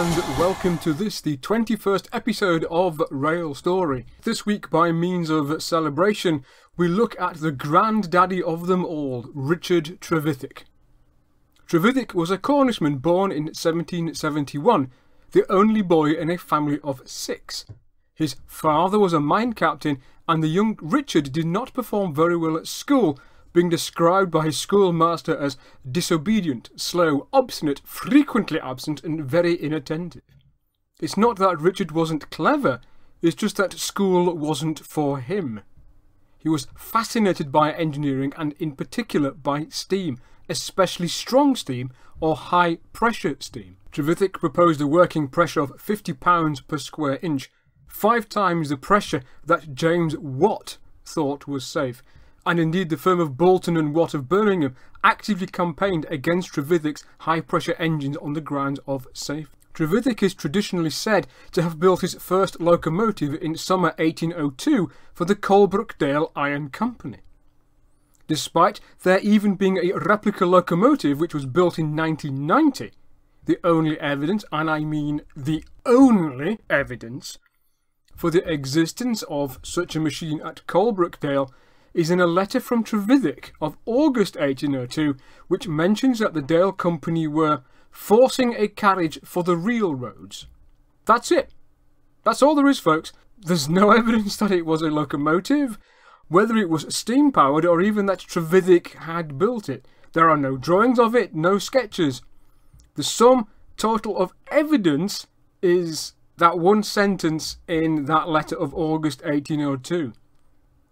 and welcome to this, the 21st episode of Rail Story. This week, by means of celebration, we look at the granddaddy of them all, Richard Trevithick. Trevithick was a Cornishman born in 1771, the only boy in a family of six. His father was a mine captain, and the young Richard did not perform very well at school, being described by his schoolmaster as disobedient, slow, obstinate, frequently absent, and very inattentive. It's not that Richard wasn't clever, it's just that school wasn't for him. He was fascinated by engineering and in particular by steam, especially strong steam or high pressure steam. Trevithick proposed a working pressure of 50 pounds per square inch, five times the pressure that James Watt thought was safe, and indeed the firm of Boulton and Watt of Birmingham actively campaigned against Trevithick's high-pressure engines on the grounds of safety. Trevithick is traditionally said to have built his first locomotive in summer 1802 for the Coalbrookdale Iron Company. Despite there even being a replica locomotive which was built in 1990, the only evidence, and I mean the only evidence, for the existence of such a machine at Coalbrookdale is in a letter from Trevithick of August 1802, which mentions that the Dale Company were forcing a carriage for the real roads. That's it. That's all there is, folks. There's no evidence that it was a locomotive, whether it was steam powered or even that Trevithick had built it. There are no drawings of it, no sketches. The sum total of evidence is that one sentence in that letter of August 1802.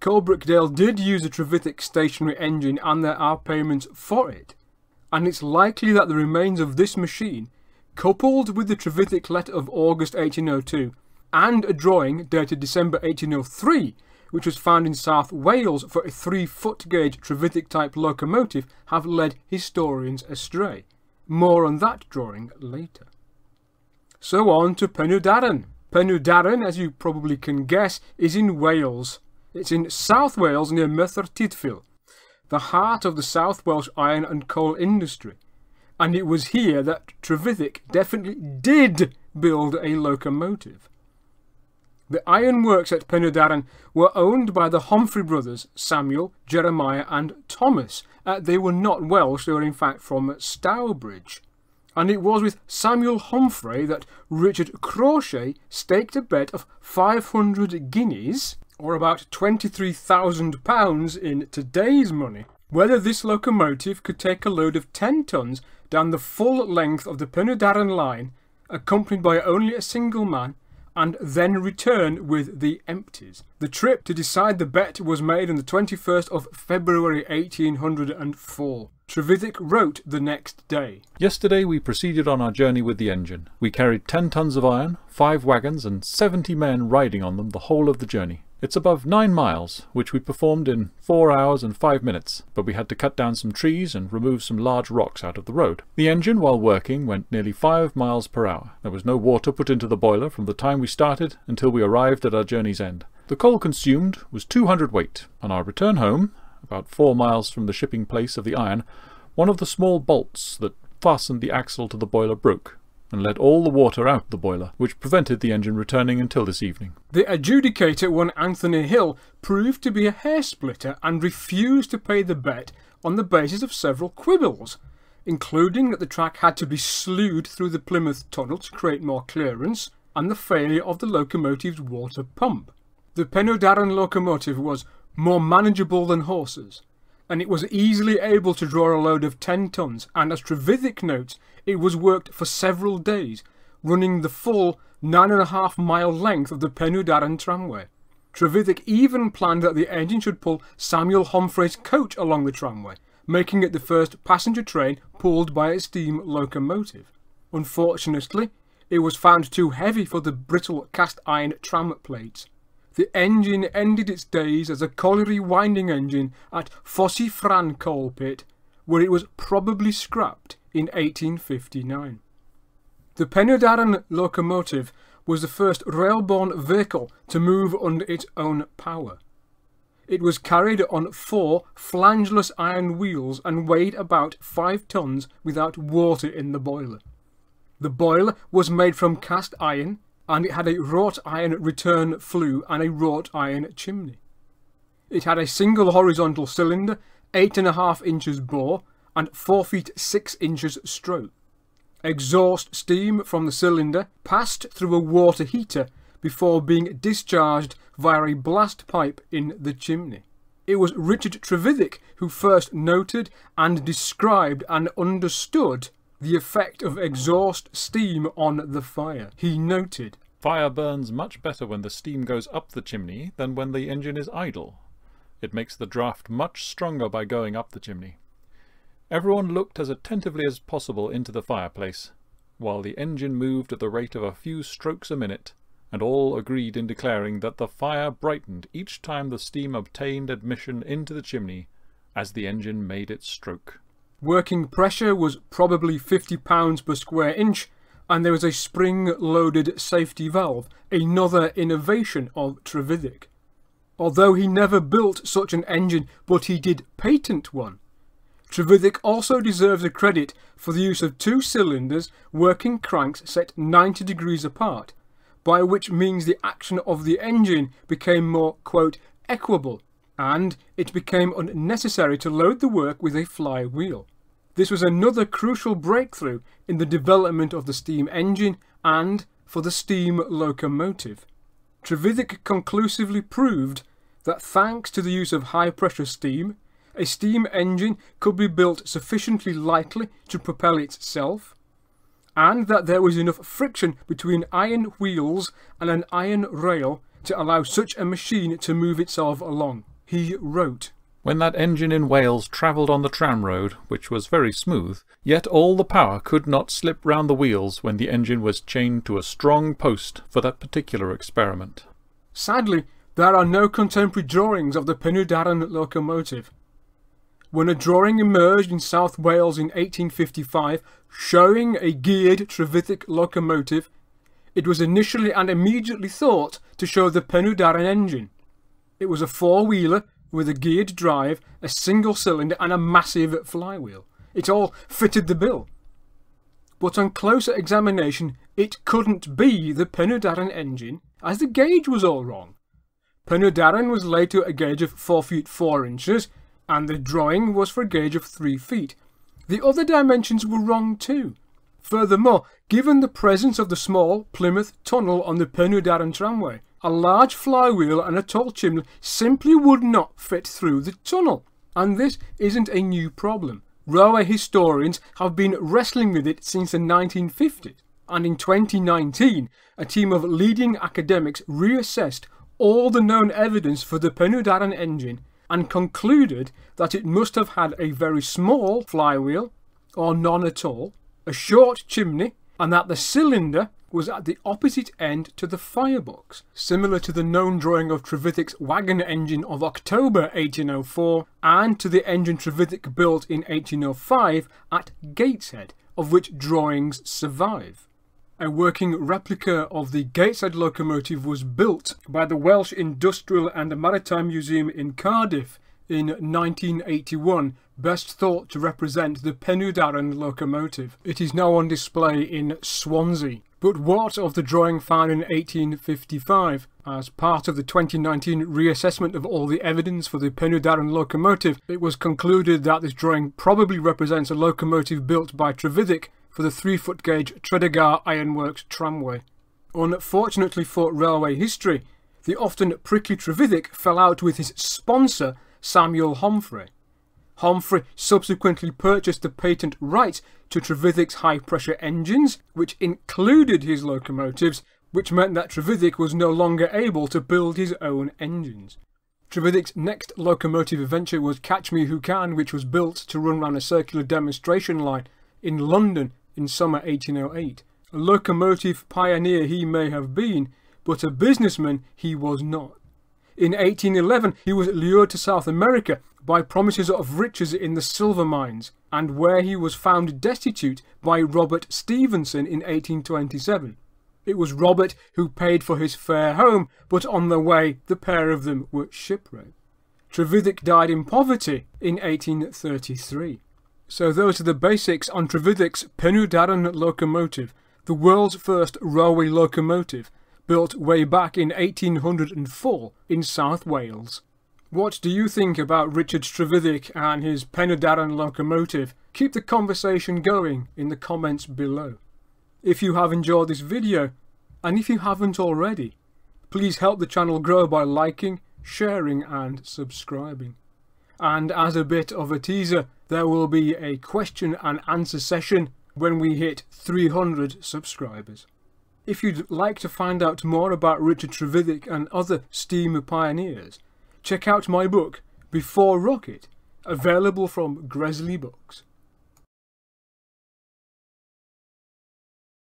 Coalbrookdale did use a Trevithick stationary engine and there are payments for it, and it's likely that the remains of this machine, coupled with the Trevithick letter of August 1802 and a drawing dated December 1803, which was found in South Wales for a 3-foot gauge Trevithick type locomotive, have led historians astray. More on that drawing later. So on to Penydarren. Penydarren, as you probably can guess, is in Wales. It's in South Wales near Merthyr Tydfil, the heart of the South Welsh iron and coal industry. And it was here that Trevithick definitely did build a locomotive. The ironworks at Penydarren were owned by the Homfray brothers, Samuel, Jeremiah and Thomas. Uh, they were not Welsh, they were in fact from Stourbridge. And it was with Samuel Homfray that Richard Crawshay staked a bet of 500 guineas or about £23,000 in today's money, whether this locomotive could take a load of 10 tons down the full length of the Penydarren line, accompanied by only a single man, and then return with the empties. The trip to decide the bet was made on the 21st of February 1804. Trevithick wrote the next day. Yesterday we proceeded on our journey with the engine. We carried 10 tons of iron, 5 wagons and 70 men riding on them the whole of the journey. It's above 9 miles, which we performed in 4 hours and 5 minutes, but we had to cut down some trees and remove some large rocks out of the road. The engine, while working, went nearly 5 miles per hour. There was no water put into the boiler from the time we started until we arrived at our journey's end. The coal consumed was 200 weight. On our return home, about 4 miles from the shipping place of the iron, one of the small bolts that fastened the axle to the boiler broke, and let all the water out the boiler, which prevented the engine returning until this evening. The adjudicator, one Anthony Hill, proved to be a hair splitter and refused to pay the bet on the basis of several quibbles, including that the track had to be slewed through the Plymouth Tunnel to create more clearance, and the failure of the locomotive's water pump. The Penydarren locomotive was more manageable than horses, and it was easily able to draw a load of 10 tons, and as Trevithick notes, it was worked for several days, running the full nine and a half mile length of the Penydarren tramway. Trevithick even planned that the engine should pull Samuel Homfray's coach along the tramway, making it the first passenger train pulled by a steam locomotive. Unfortunately, it was found too heavy for the brittle cast iron tram plates. The engine ended its days as a colliery winding engine at Ffos-y-fran coal pit, where it was probably scrapped in 1859. The Penydarren locomotive was the first rail-borne vehicle to move under its own power. It was carried on four flangeless iron wheels and weighed about five tons without water in the boiler. The boiler was made from cast iron and it had a wrought iron return flue and a wrought iron chimney. It had a single horizontal cylinder, 8.5 inches bore and 4 feet 6 inches stroke. Exhaust steam from the cylinder passed through a water heater before being discharged via a blast pipe in the chimney. It was Richard Trevithick who first noted and described and understood the effect of exhaust steam on the fire. He noted, Fire burns much better when the steam goes up the chimney than when the engine is idle. It makes the draught much stronger by going up the chimney. Everyone looked as attentively as possible into the fireplace, while the engine moved at the rate of a few strokes a minute, and all agreed in declaring that the fire brightened each time the steam obtained admission into the chimney as the engine made its stroke. Working pressure was probably 50 pounds per square inch, and there was a spring-loaded safety valve, another innovation of Trevithick. Although he never built such an engine, but he did patent one. Trevithick also deserves a credit for the use of two cylinders working cranks set 90 degrees apart, by which means the action of the engine became more, quote, equable, and it became unnecessary to load the work with a flywheel. This was another crucial breakthrough in the development of the steam engine and for the steam locomotive. Trevithick conclusively proved that thanks to the use of high pressure steam, a steam engine could be built sufficiently lightly to propel itself, and that there was enough friction between iron wheels and an iron rail to allow such a machine to move itself along. He wrote, When that engine in Wales travelled on the tramroad, which was very smooth, yet all the power could not slip round the wheels when the engine was chained to a strong post for that particular experiment. Sadly, there are no contemporary drawings of the Penydarren locomotive. When a drawing emerged in South Wales in 1855 showing a geared Trevithick locomotive, it was initially and immediately thought to show the Penydarren engine. It was a four-wheeler with a geared drive, a single cylinder and a massive flywheel. It all fitted the bill. But on closer examination, it couldn't be the Penydarren engine, as the gauge was all wrong. Penydarren was laid to a gauge of 4 feet 4 inches, and the drawing was for a gauge of 3 feet. The other dimensions were wrong too. Furthermore, given the presence of the small Plymouth tunnel on the Penydarren tramway, a large flywheel and a tall chimney simply would not fit through the tunnel. And this isn't a new problem. Railway historians have been wrestling with it since the 1950s. And in 2019, a team of leading academics reassessed all the known evidence for the Penydarren engine and concluded that it must have had a very small flywheel, or none at all, a short chimney, and that the cylinder was at the opposite end to the firebox, similar to the known drawing of Trevithick's wagon engine of October 1804 and to the engine Trevithick built in 1805 at Gateshead, of which drawings survive. A working replica of the Gateshead locomotive was built by the Welsh Industrial and Maritime Museum in Cardiff in 1981, best thought to represent the Penydarren locomotive. It is now on display in Swansea. But what of the drawing found in 1855? As part of the 2019 reassessment of all the evidence for the Penydarren locomotive, it was concluded that this drawing probably represents a locomotive built by Trevithick for the 3-foot gauge Tredegar Ironworks tramway. Unfortunately for railway history, the often prickly Trevithick fell out with his sponsor, Samuel Homfray. Homfray subsequently purchased the patent rights to Trevithick's high-pressure engines, which included his locomotives, which meant that Trevithick was no longer able to build his own engines. Trevithick's next locomotive venture was Catch Me Who Can, which was built to run round a circular demonstration line in London in summer 1808. A locomotive pioneer he may have been, but a businessman he was not. In 1811 he was lured to South America by promises of riches in the silver mines, and where he was found destitute by Robert Stephenson in 1827. It was Robert who paid for his fare home, but on the way the pair of them were shipwrecked. Trevithick died in poverty in 1833. So those are the basics on Trevithick's Penydarren locomotive. the world's first railway locomotive, built way back in 1804 in South Wales. What do you think about Richard Trevithick and his Penydarren locomotive? Keep the conversation going in the comments below. If you have enjoyed this video, and if you haven't already, please help the channel grow by liking, sharing and subscribing. And as a bit of a teaser, there will be a question and answer session when we hit 300 subscribers. If you'd like to find out more about Richard Trevithick and other steam pioneers, check out my book, Before Rocket, available from Gresley Books.